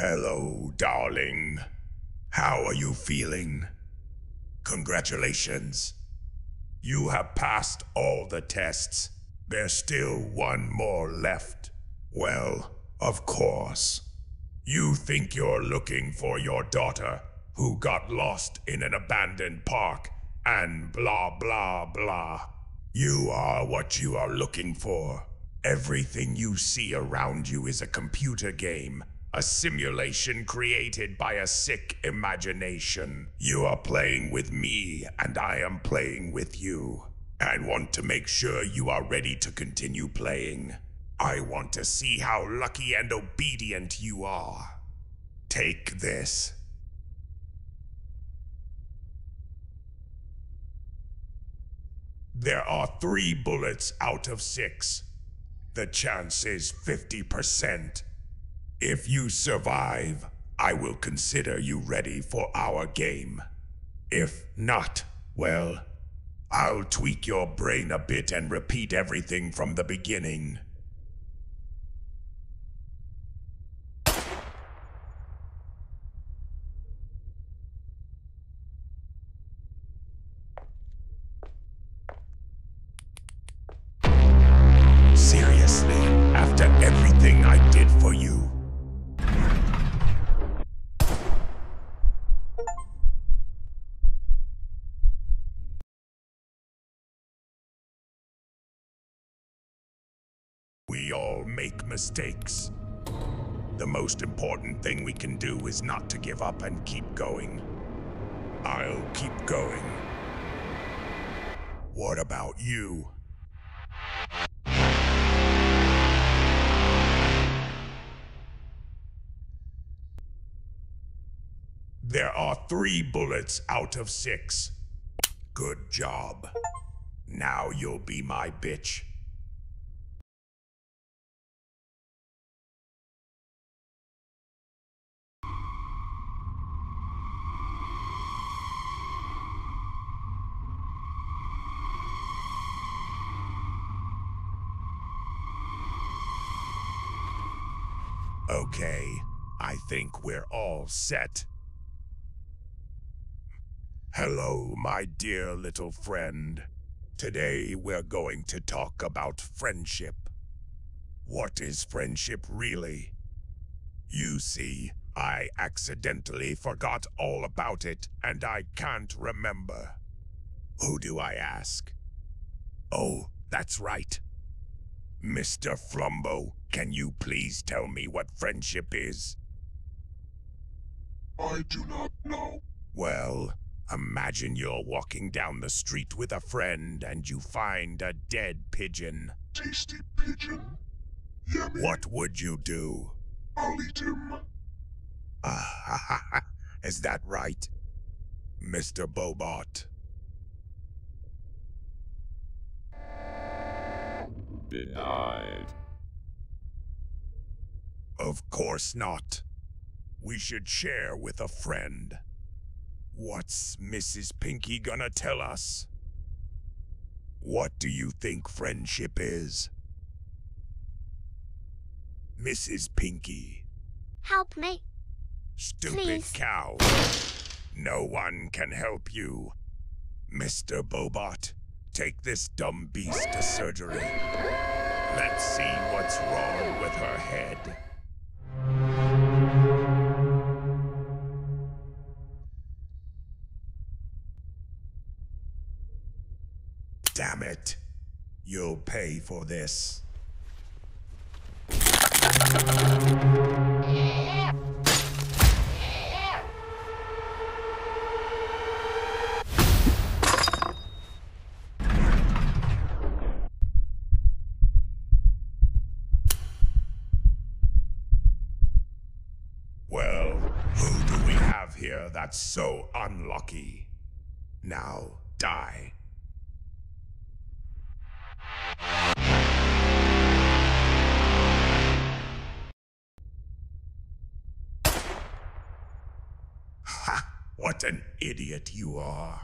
Hello, darling. How are you feeling? Congratulations. You have passed all the tests. There's still one more left. Well, of course. You think you're looking for your daughter, who got lost in an abandoned park, and blah blah blah. You are what you are looking for. Everything you see around you is a computer game, a simulation created by a sick imagination. You are playing with me, and I am playing with you. I want to make sure you are ready to continue playing. I want to see how lucky and obedient you are. Take this. There are three bullets out of six. The chance is 50%. If you survive, I will consider you ready for our game. If not, well, I'll tweak your brain a bit and repeat everything from the beginning. We all make mistakes. The most important thing we can do is not to give up and keep going. I'll keep going. What about you? Three bullets out of six. Good job. Now you'll be my bitch. Okay, I think we're all set. Hello, my dear little friend. Today we're going to talk about friendship. What is friendship really? You see, I accidentally forgot all about it and I can't remember. Who do I ask? Oh, that's right. Mr. Flumbo, can you please tell me what friendship is? I do not know. Well, imagine you're walking down the street with a friend and you find a dead pigeon. Tasty pigeon. Yummy. What would you do? I'll eat him. Ah, is that right, Mr. Bobot? Denied. Of course not. We should share with a friend. What's Mrs. Pinky gonna tell us? What do you think friendship is? Mrs. Pinky. Help me. Stupid Please. cow. No one can help you. Mr. Bobot, take this dumb beast to surgery. Let's see what's wrong with her head. Damn it. You'll pay for this. Well, who do we have here that's so unlucky? Now, What an idiot you are.